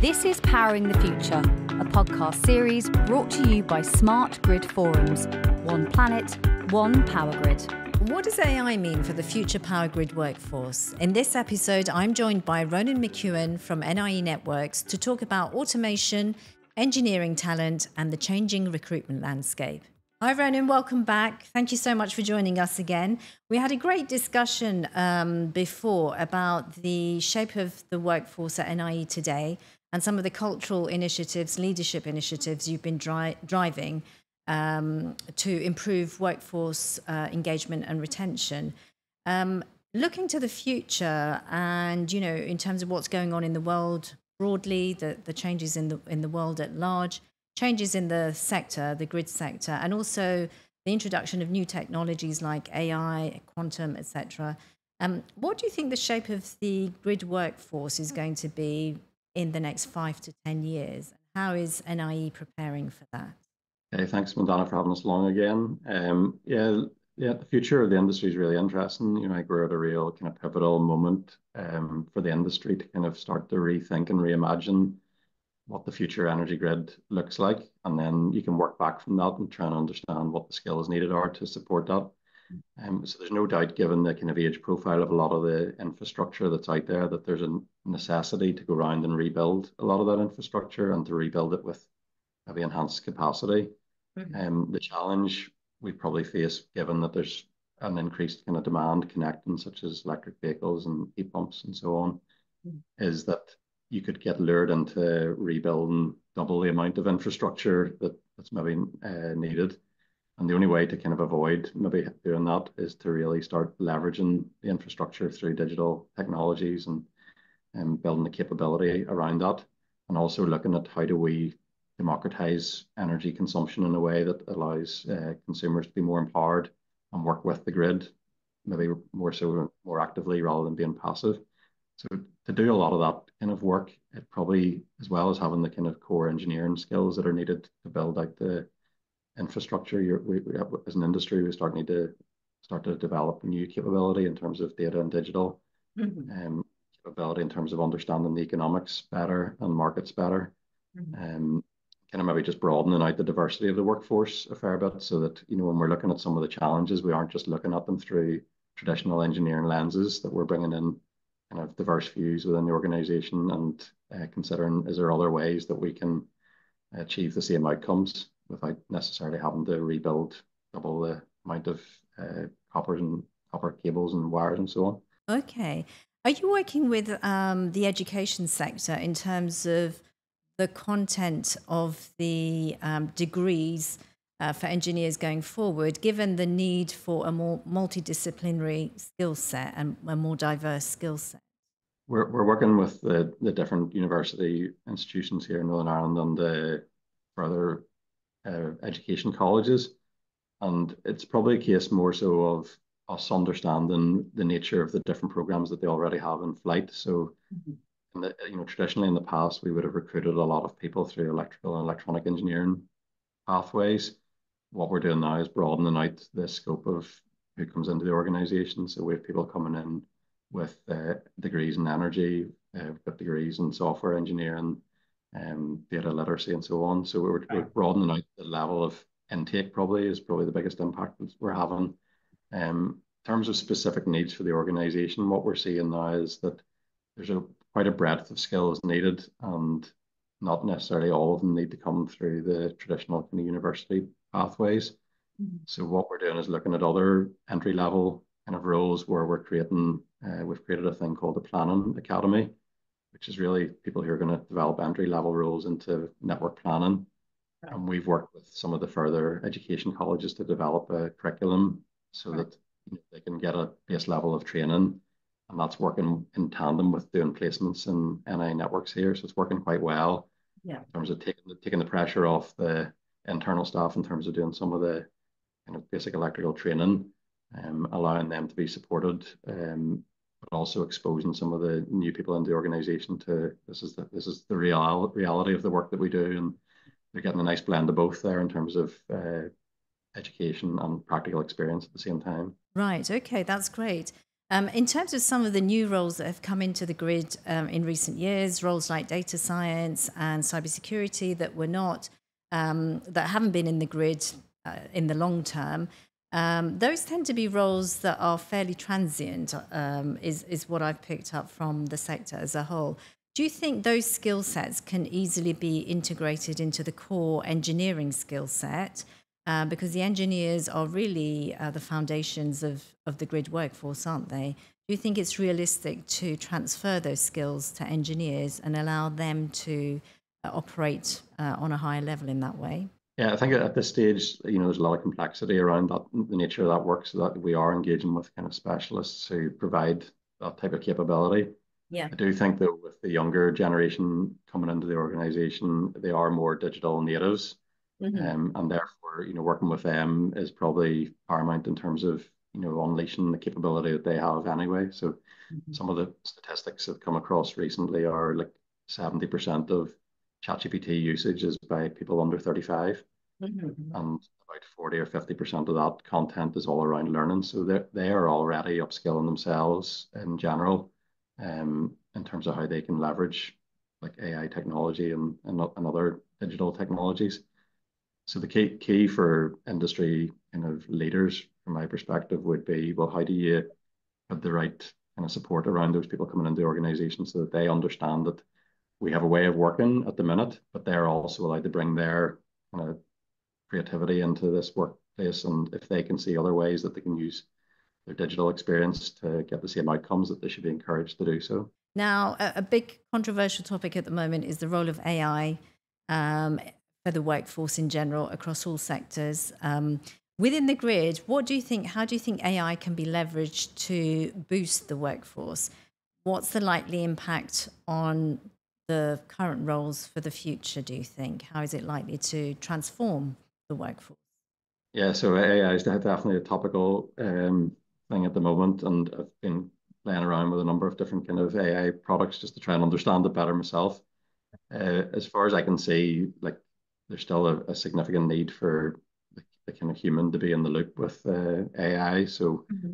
This is Powering the Future, a podcast series brought to you by Smart Grid Forums. One planet, one power grid. What does AI mean for the future power grid workforce? In this episode, I'm joined by Ronan McKeown from NIE Networks to talk about automation, engineering talent, and the changing recruitment landscape. Hi, Ronan. Welcome back. Thank you so much for joining us again. We had a great discussion um, before about the shape of the workforce at NIE today and some of the cultural initiatives, leadership initiatives you've been dri- driving um, to improve workforce uh, engagement and retention. Um, looking to the future, and you know, in terms of what's going on in the world broadly, the, the changes in the in the world at large, changes in the sector, the grid sector, and also the introduction of new technologies like AI, quantum, etc. Um, what do you think the shape of the grid workforce is going to be in the next five to 10 years? How is NIE preparing for that? Hey, thanks, Mandana, for having us along again. Um, yeah, yeah, the future of the industry is really interesting. You know, I we're at a real kind of pivotal moment um, for the industry to kind of start to rethink and reimagine what the future energy grid looks like, and then you can work back from that and try and understand what the skills needed are to support that. Um, so there's no doubt, given the kind of age profile of a lot of the infrastructure that's out there, that there's a necessity to go around and rebuild a lot of that infrastructure and to rebuild it with maybe enhanced capacity. Mm-hmm. Um, the challenge we probably face, given that there's an increased kind of demand connecting, such as electric vehicles and heat pumps and so on, mm-hmm. is that you could get lured into rebuilding double the amount of infrastructure that, that's maybe uh, needed. And the only way to kind of avoid maybe doing that is to really start leveraging the infrastructure through digital technologies and, and building the capability around that. And also looking at how do we democratize energy consumption in a way that allows uh, consumers to be more empowered and work with the grid, maybe more so more actively rather than being passive. So to do a lot of that kind of work, it probably, as well as having the kind of core engineering skills that are needed to build out the infrastructure, we, we have, as an industry, we start need to start to develop new capability in terms of data and digital, mm-hmm. um, capability in terms of understanding the economics better and markets better, mm-hmm. um, kind of maybe just broadening out the diversity of the workforce a fair bit, so that you know when we're looking at some of the challenges, we aren't just looking at them through traditional engineering lenses. That we're bringing in kind of diverse views within the organization and uh, considering is there other ways that we can achieve the same outcomes without necessarily having to rebuild double the amount of uh, copper and copper cables and wires and so on. Okay. Are you working with um, the education sector in terms of the content of the um, degrees uh, for engineers going forward, given the need for a more multidisciplinary skill set and a more diverse skill set? We're, we're working with the, the different university institutions here in Northern Ireland on the further uh, education colleges. And it's probably a case more so of us understanding the nature of the different programs that they already have in flight. So, mm-hmm. the, you know, traditionally in the past, we would have recruited a lot of people through electrical and electronic engineering pathways. What we're doing now is broadening out the scope of who comes into the organization. So we have people coming in with uh, degrees in energy, uh, got degrees in software engineering, um, data literacy and so on. So we're, we're broadening out the level of intake probably is probably the biggest impact we're having. Um, in terms of specific needs for the organization, what we're seeing now is that there's a quite a breadth of skills needed and not necessarily all of them need to come through the traditional kind of university pathways. Mm-hmm. So what we're doing is looking at other entry level kind of roles where we're creating, uh, we've created a thing called the Planning Academy, which is really people who are going to develop entry level roles into network planning. And we've worked with some of the further education colleges to develop a curriculum so right. that you know, they can get a base level of training. And that's working in tandem with doing placements in NI networks here. So it's working quite well yeah. in terms of taking the, taking the pressure off the internal staff in terms of doing some of the kind of basic electrical training, um, allowing them to be supported um, but also exposing some of the new people in the organization to this is the this is the real reality of the work that we do, and they're getting a nice blend of both there in terms of uh, education and practical experience at the same time. Right. Okay, that's great. Um, in terms of some of the new roles that have come into the grid um, in recent years, roles like data science and cybersecurity that were not, um, that haven't been in the grid uh, in the long term, um, those tend to be roles that are fairly transient, um, is, is what I've picked up from the sector as a whole. Do you think those skill sets can easily be integrated into the core engineering skill set? Uh, because the engineers are really uh, the foundations of, of the grid workforce, aren't they? Do you think it's realistic to transfer those skills to engineers and allow them to uh, operate uh, on a higher level in that way? Yeah, I think at this stage, you know, there's a lot of complexity around that, the nature of that work, so that we are engaging with kind of specialists who provide that type of capability. Yeah. I do think that with the younger generation coming into the organization, they are more digital natives. Mm-hmm. Um, and therefore, you know, working with them is probably paramount in terms of, you know, unleashing the capability that they have anyway. So mm-hmm. some of the statistics that come across recently are like 70% of ChatGPT usage is by people under 35. Mm-hmm. And about 40 or 50% of that content is all around learning. So they are already upskilling themselves in general um, in terms of how they can leverage like AI technology and, and, and other digital technologies. So the key key for industry kind of leaders, from my perspective, would be well, how do you have the right kind of support around those people coming into the organization so that they understand that we have a way of working at the minute, but they're also allowed to bring their of creativity into this workplace, and if they can see other ways that they can use their digital experience to get the same outcomes, that they should be encouraged to do so. Now, a, a big controversial topic at the moment is the role of AI um, for the workforce in general across all sectors. Um, within the grid, what do you think? How do you think AI can be leveraged to boost the workforce? What's the likely impact on the current roles for the future? Do you think? How is it likely to transform the workforce? Yeah, so AI is definitely a topical um, thing at the moment, and I've been playing around with a number of different kind of AI products just to try and understand it better myself. Uh, as far as I can see, like there's still a, a significant need for the, the, kind of human to be in the loop with uh, AI. So mm-hmm.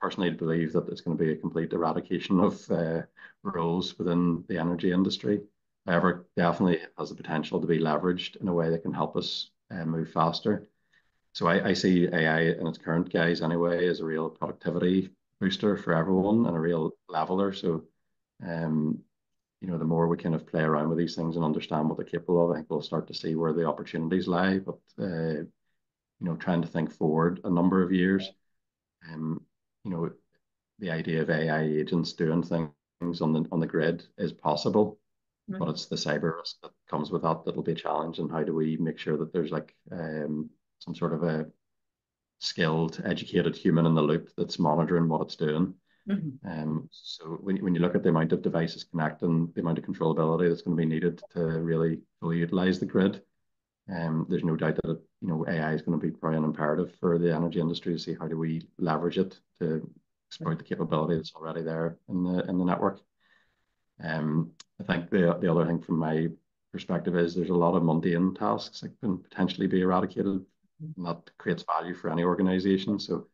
Personally believe that it's going to be a complete eradication of uh, roles within the energy industry. However, definitely has the potential to be leveraged in a way that can help us uh, move faster. So I, I see AI in its current guise anyway as a real productivity booster for everyone and a real leveler. So um, you know, the more we kind of play around with these things and understand what they're capable of, I think we'll start to see where the opportunities lie. But uh, you know, trying to think forward a number of years, um, you know, the idea of AI agents doing things on the on the grid is possible, mm-hmm. but it's the cyber risk that comes with that that'll be a challenge. And how do we make sure that there's like um, some sort of a skilled, educated human in the loop that's monitoring what it's doing? Mm-hmm. Um, so when, when you look at the amount of devices connecting, the amount of controllability that's going to be needed to really fully utilize the grid, um, there's no doubt that you know AI is going to be probably an imperative for the energy industry to see how do we leverage it to exploit the capability that's already there in the in the network. Um, I think the the other thing from my perspective is there's a lot of mundane tasks that can potentially be eradicated, and that creates value for any organization. So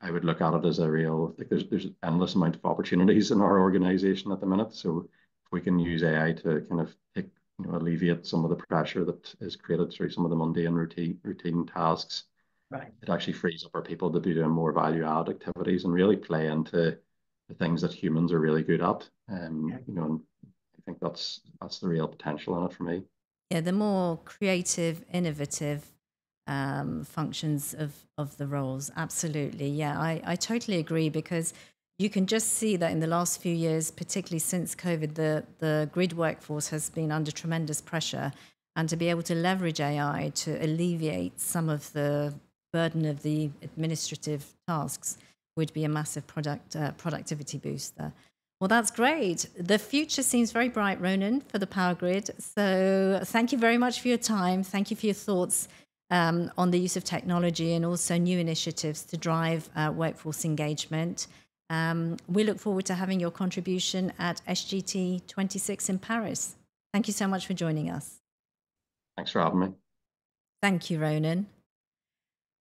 I would look at it as a real like there's there's endless amount of opportunities in our organization at the minute. So if we can use AI to kind of take you know alleviate some of the pressure that is created through some of the mundane routine routine tasks, right. it actually frees up our people to be doing more value add activities and really play into the things that humans are really good at. Um, yeah. you know, and I think that's that's the real potential in it for me. Yeah, the more creative, innovative um, functions of, of the roles. Absolutely. Yeah, I, I totally agree because you can just see that in the last few years, particularly since COVID, the, the grid workforce has been under tremendous pressure. And to be able to leverage AI to alleviate some of the burden of the administrative tasks would be a massive product uh, productivity booster. Well, that's great. The future seems very bright, Ronan, for the power grid. So thank you very much for your time. Thank you for your thoughts um, on the use of technology and also new initiatives to drive uh, workforce engagement. Um, we look forward to having your contribution at SGT 26 in Paris. Thank you so much for joining us. Thanks for having me. Thank you, Ronan.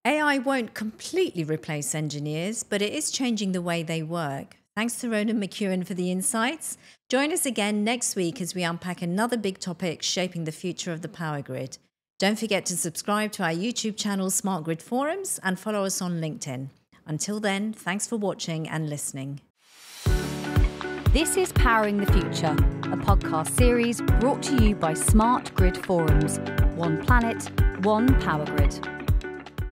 AI won't completely replace engineers, but it is changing the way they work. Thanks to Ronan McKeown for the insights. Join us again next week as we unpack another big topic shaping the future of the power grid. Don't forget to subscribe to our YouTube channel, Smart Grid Forums, and follow us on LinkedIn. Until then, thanks for watching and listening. This is Powering the Future, a podcast series brought to you by Smart Grid Forums. One planet, one power grid.